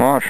Masz.